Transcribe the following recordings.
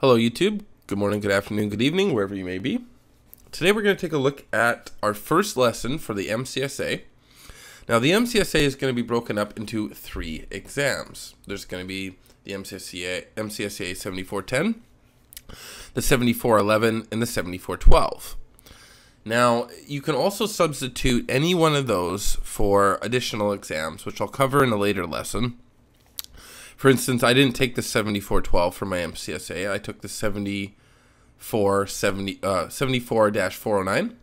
Hello, YouTube. Good morning, good afternoon, good evening, wherever you may be. Today we're going to take a look at our first lesson for the MCSA. Now, the MCSA is going to be broken up into three exams. There's going to be the MCSA, MCSA 7410, the 7411, and the 7412. Now, you can also substitute any one of those for additional exams, which I'll cover in a later lesson. For instance, I didn't take the 7412 for my MCSA. I took the 74 70 uh 74-409.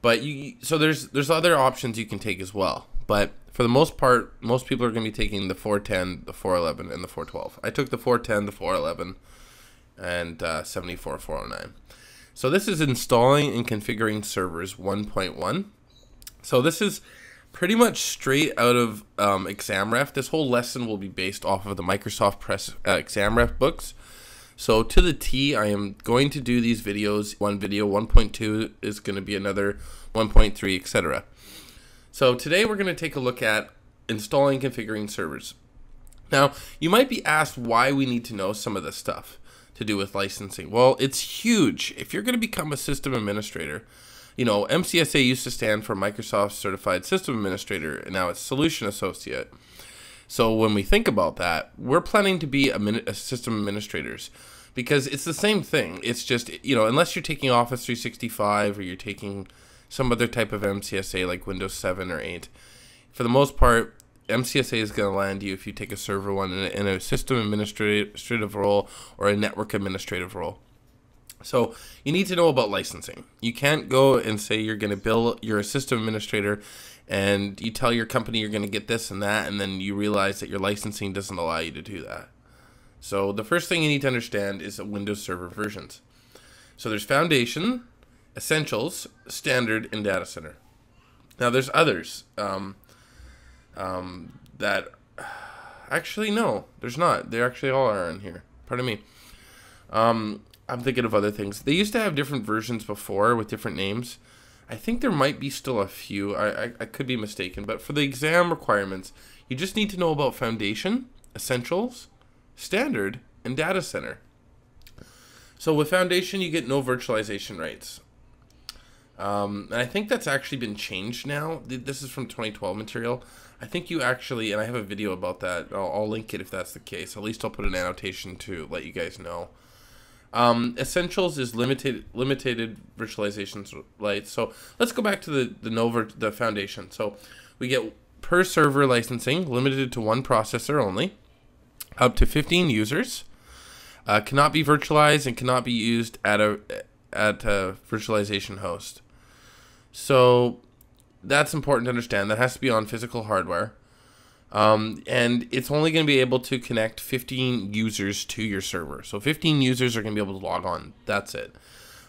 But you so there's there's other options you can take as well. But for the most part, most people are going to be taking the 410, the 411 and the 412. I took the 410, the 411 and uh 74 409. So this is installing and configuring servers 1.1. So this is pretty much straight out of um, ExamRef. This whole lesson will be based off of the Microsoft Press uh, ExamRef books. So to the T, I am going to do these videos. One video, 1.2 is going to be another 1.3, etc. So today we're going to take a look at installing and configuring servers. Now, you might be asked why we need to know some of this stuff to do with licensing. Well, it's huge. If you're going to become a system administrator, you know, MCSA used to stand for Microsoft Certified System Administrator, and now it's Solution Associate. So when we think about that, we're planning to be a, a, system administrators because it's the same thing. It's just, you know, unless you're taking Office 365 or you're taking some other type of MCSA like Windows 7 or 8, for the most part, MCSA is going to land you if you take a server one in a, in a system administrative role or a network administrative role. So you need to know about licensing. You can't go and say you're going to bill, you're a system administrator, and you tell your company you're going to get this and that, and then you realize that your licensing doesn't allow you to do that. So the first thing you need to understand is Windows Server versions. So there's Foundation, Essentials, Standard, and Data Center. Now there's others um, um, that actually no, there's not. They actually all are in here. Pardon me. Um, I'm thinking of other things. They used to have different versions before with different names. I think there might be still a few. I, I, I, could be mistaken. But for the exam requirements, you just need to know about Foundation, Essentials, Standard, and Data Center. So with Foundation, you get no virtualization rights. Um, and I think that's actually been changed now. This is from 2012 material. I think you actually, and I have a video about that. I'll, I'll link it if that's the case. At least I'll put an annotation to let you guys know. Um, Essentials is limited limited virtualization rights. So let's go back to the the Nova the foundation. So we get per server licensing limited to one processor only, up to 15 users. Uh, cannot be virtualized and cannot be used at a at a virtualization host. So that's important to understand. That has to be on physical hardware. Um, and it's only going to be able to connect 15 users to your server. So 15 users are going to be able to log on. That's it.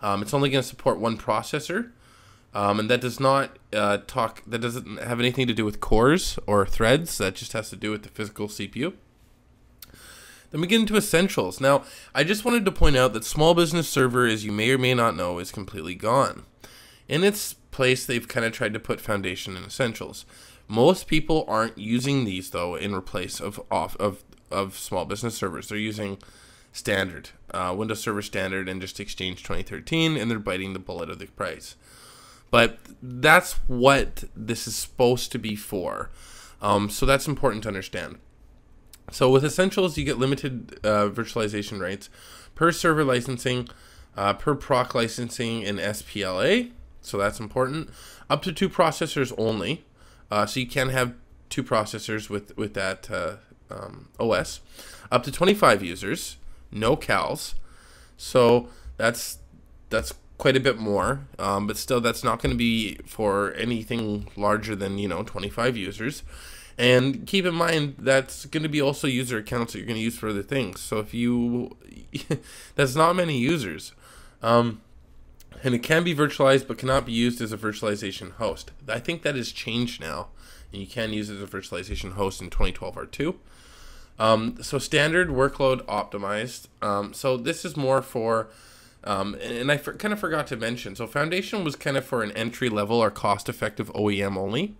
Um, it's only going to support one processor. Um, and that does not uh, talk, that doesn't have anything to do with cores or threads. That just has to do with the physical CPU. Then we get into essentials. Now, I just wanted to point out that small business server, as you may or may not know, is completely gone. In its place, they've kind of tried to put foundation and essentials. Most people aren't using these though in replace of off of of small business servers. They're using standard uh, Windows Server Standard and just Exchange 2013, and they're biting the bullet of the price. But that's what this is supposed to be for. Um, so that's important to understand. So with Essentials, you get limited uh, virtualization rights per server licensing, uh, per proc licensing, and SPLA. So that's important. Up to two processors only. Uh, so you can have two processors with with that uh, um, OS, up to 25 users, no CALs. So that's that's quite a bit more, um, but still that's not going to be for anything larger than you know 25 users. And keep in mind that's going to be also user accounts that you're going to use for other things. So if you, that's not many users. Um, and it can be virtualized but cannot be used as a virtualization host. I think that has changed now, and you can use it as a virtualization host in 2012 R2. Um, so standard workload optimized. Um, so this is more for Um, and I for, kind of forgot to mention. So Foundation was kind of for an entry level or cost effective OEM only.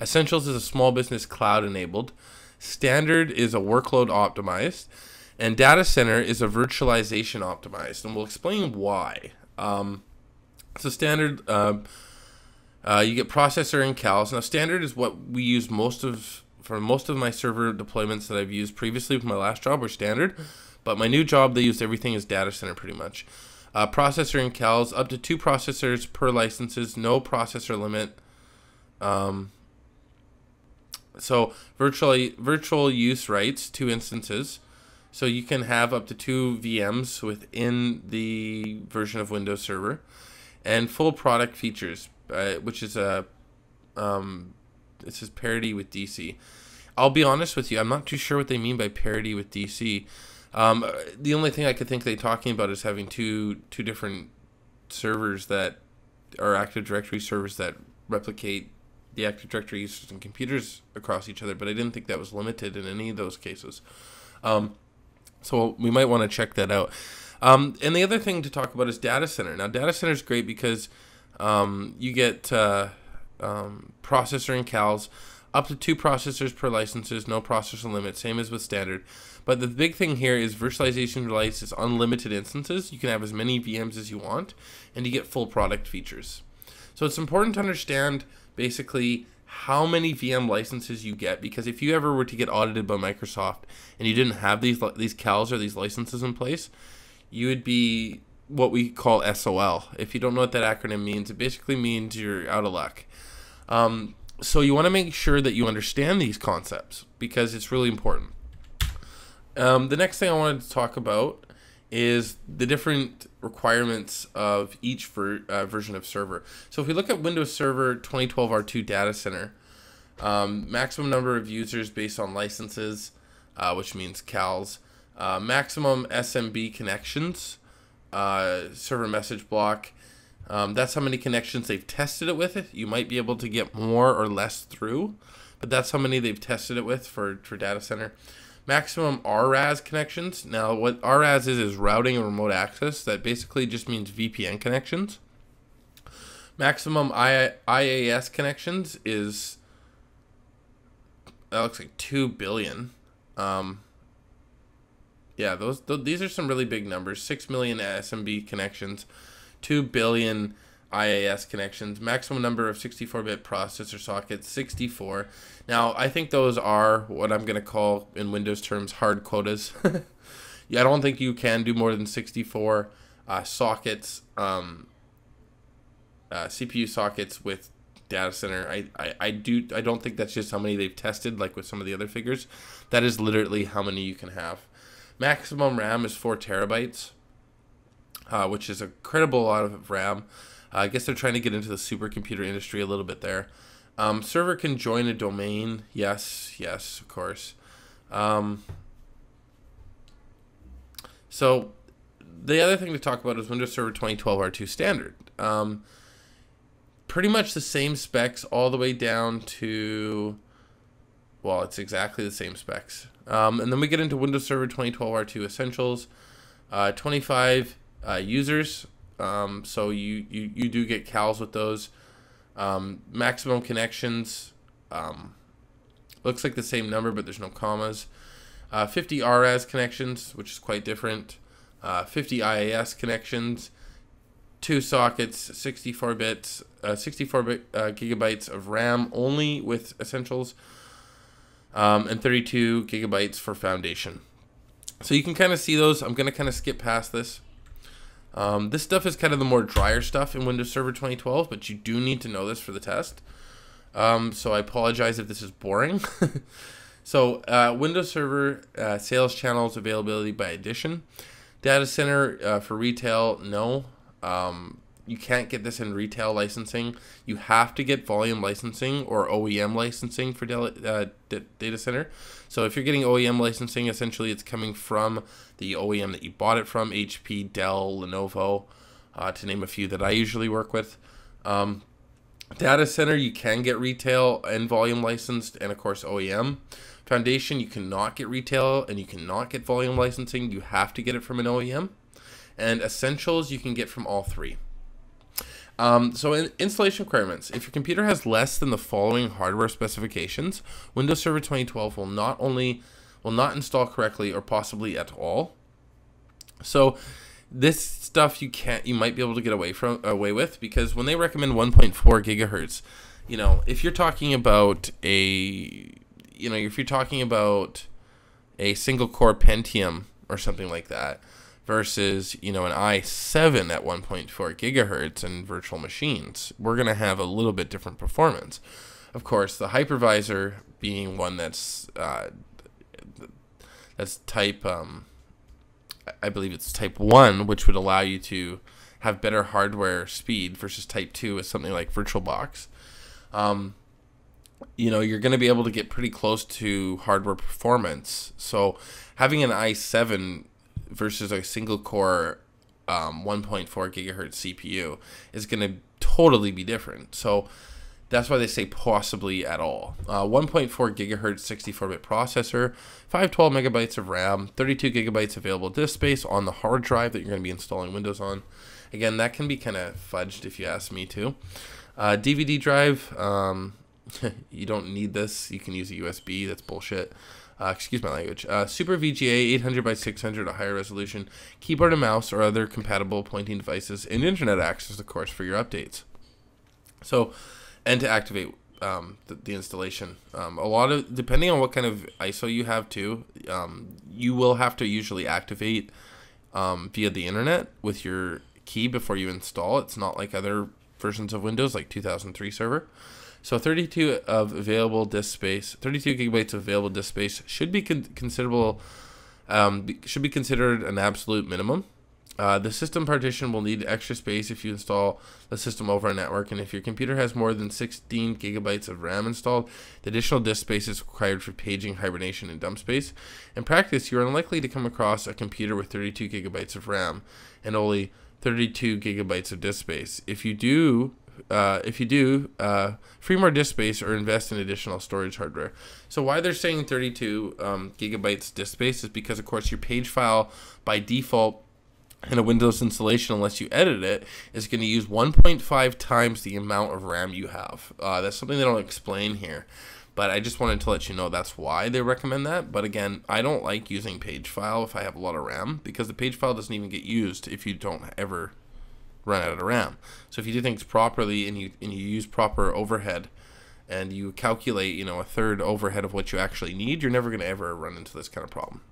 Essentials is a small business cloud enabled. Standard is a workload optimized. And Data Center is a virtualization optimized. And we'll explain why. Um, so Standard, uh, uh, you get processor and CALs. Now Standard is what we use most of for most of my server deployments that I've used previously with my last job were Standard. But my new job, they used everything as Data Center pretty much. Uh, processor and CALs, up to two processors per licenses, no processor limit. Um, so virtually virtual use rights, two instances. So you can have up to two VMs within the version of Windows Server, and full product features, uh, which is a um, this is parity with DC. I'll be honest with you, I'm not too sure what they mean by parity with DC. Um, the only thing I could think they're talking about is having two two different servers that are Active Directory servers that replicate the Active Directory users and computers across each other. But I didn't think that was limited in any of those cases. Um, so we might want to check that out. Um, and the other thing to talk about is data center. Now, data center is great because um, you get uh, um, processor and CALs, up to two processors per licenses, no processor limit, same as with standard. But the big thing here is virtualization relies unlimited instances. You can have as many VMs as you want, and you get full product features. So it's important to understand basically how many VM licenses you get because if you ever were to get audited by Microsoft and you didn't have these these CALs or these licenses in place, you would be what we call SOL. If you don't know what that acronym means, it basically means you're out of luck. Um, so you want to make sure that you understand these concepts because it's really important. Um, the next thing I wanted to talk about is the different requirements of each ver uh, version of server. So if we look at Windows Server 2012 R2 Data Center, um, maximum number of users based on licenses, uh, which means CALs, uh, maximum SMB connections, uh, server message block. Um, that's how many connections they've tested it with. You might be able to get more or less through, but that's how many they've tested it with for, for data center maximum RAS connections. Now, what RAS is is routing and remote access. That basically just means VPN connections. Maximum I IaaS connections is that looks like two billion. Um, yeah, those th these are some really big numbers. Six million SMB connections, two billion IAS connections, maximum number of 64-bit processor sockets, 64. Now, I think those are what I'm going to call, in Windows terms, hard quotas. yeah, I don't think you can do more than 64 uh, sockets, um, uh, CPU sockets with data center. I, I, I do I don't think that's just how many they've tested, like with some of the other figures. That is literally how many you can have. Maximum RAM is 4 terabytes, uh, which is a credible lot of RAM. Uh, I guess they're trying to get into the supercomputer industry a little bit there. Um, server can join a domain. Yes, yes, of course. Um, so the other thing to talk about is Windows Server 2012 R2 standard. Um, pretty much the same specs all the way down to, well, it's exactly the same specs. Um, and then we get into Windows Server 2012 R2 Essentials. Uh, 25 uh, users um, so you, you, you do get CALs with those. Um, maximum connections um, looks like the same number, but there's no commas. Uh, 50 RAS connections, which is quite different. Uh, 50 IAS connections, two sockets, 64 bits, uh, 64 bit, uh, gigabytes of RAM only with Essentials, um, and 32 gigabytes for Foundation. So you can kind of see those. I'm going to kind of skip past this. Um, this stuff is kind of the more drier stuff in Windows Server 2012, but you do need to know this for the test. Um, so I apologize if this is boring. so uh, Windows Server uh, sales channels availability by edition. Data center uh, for retail, no. Um, you can't get this in retail licensing. You have to get volume licensing or OEM licensing for uh, data center. So if you're getting OEM licensing, essentially it's coming from the OEM that you bought it from, HP, Dell, Lenovo, uh, to name a few that I usually work with. Um, data center, you can get retail and volume licensed, and of course OEM. Foundation, you cannot get retail and you cannot get volume licensing. You have to get it from an OEM. and Essentials you can get from all three. Um, so in installation requirements, if your computer has less than the following hardware specifications, Windows Server 2012 will not only will not install correctly or possibly at all. So this stuff you can't you might be able to get away from away with because when they recommend 1.4 gigahertz, you know, if you're talking about a you know, if you're talking about a single core Pentium or something like that, versus you know an i7 at 1.4 gigahertz and virtual machines. We're going to have a little bit different performance. Of course the hypervisor being one that's uh, that's type um, i believe it's type 1 which would allow you to have better hardware speed versus type 2 is something like virtualbox. Um, you know you're going to be able to get pretty close to hardware performance. So having an i7 versus a single core um, 1.4 gigahertz CPU is going to totally be different. So that's why they say possibly at all. Uh, 1.4 gigahertz 64-bit processor, 512 megabytes of RAM, 32 gigabytes available disk space on the hard drive that you're going to be installing Windows on. Again, that can be kind of fudged if you ask me too. Uh, DVD drive, um, you don't need this. You can use a USB. That's bullshit. Uh, excuse my language. Uh, Super VGA 800 by 600, a higher resolution, keyboard and mouse or other compatible pointing devices, and internet access, of course, for your updates. So, and to activate um, the, the, installation. Um, a lot of depending on what kind of ISO you have too, um, you will have to usually activate um, via the internet with your key before you install. It's not like other versions of Windows like 2003 server. So 32 of available disk space, 32 gigabytes of available disk space should be con considerable. Um, should be considered an absolute minimum. Uh, the system partition will need extra space if you install the system over a network, and if your computer has more than 16 gigabytes of RAM installed, the additional disk space is required for paging, hibernation, and dump space. In practice, you are unlikely to come across a computer with 32 gigabytes of RAM and only 32 gigabytes of disk space. If you do uh, if you do, uh, free more disk space or invest in additional storage hardware. So why they're saying 32 um, gigabytes disk space is because, of course, your page file by default in a Windows installation, unless you edit it, is going to use 1.5 times the amount of RAM you have. Uh, that's something they don't explain here. But I just wanted to let you know that's why they recommend that. But again, I don't like using page file if I have a lot of RAM because the page file doesn't even get used if you don't ever run out of RAM. So if you do things properly and you and you use proper overhead and you calculate, you know, a third overhead of what you actually need, you're never going to ever run into this kind of problem.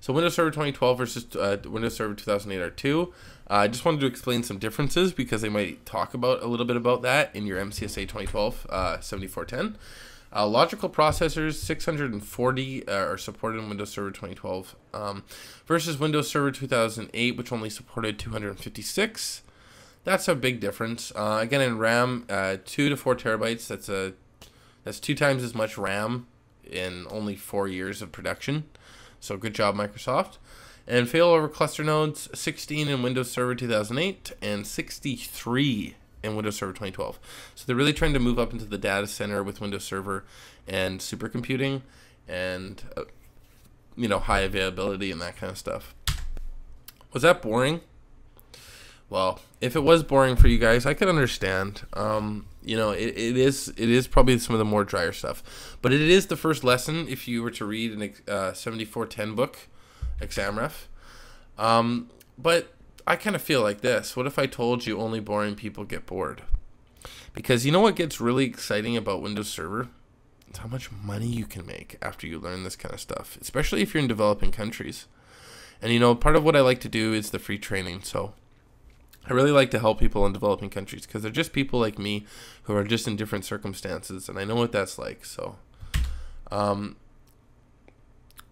So Windows Server 2012 versus uh, Windows Server 2008 R2. Uh, I just wanted to explain some differences because they might talk about a little bit about that in your MCSA 2012 uh, 7410. Uh, logical processors 640 uh, are supported in Windows Server 2012 um, versus Windows Server 2008, which only supported 256. That's a big difference. Uh, again, in RAM, uh, two to four terabytes. That's a that's two times as much RAM in only four years of production. So good job, Microsoft. And failover cluster nodes 16 in Windows Server 2008 and 63 in Windows Server 2012. So they're really trying to move up into the data center with Windows Server and supercomputing and uh, you know high availability and that kind of stuff. Was that boring? Well, if it was boring for you guys, I could understand. Um, you know, it, it is it is probably some of the more drier stuff, but it is the first lesson if you were to read an uh, 7410 book, ExamRef. Um, but I kind of feel like this. What if I told you only boring people get bored? Because you know what gets really exciting about Windows Server? It's how much money you can make after you learn this kind of stuff, especially if you're in developing countries. And you know, part of what I like to do is the free training. So I really like to help people in developing countries because they're just people like me who are just in different circumstances, and I know what that's like. So, um,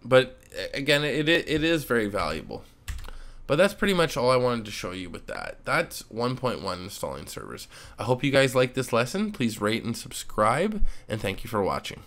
but again, it it is very valuable. But that's pretty much all I wanted to show you with that. That's 1.1 installing servers. I hope you guys like this lesson. Please rate and subscribe, and thank you for watching.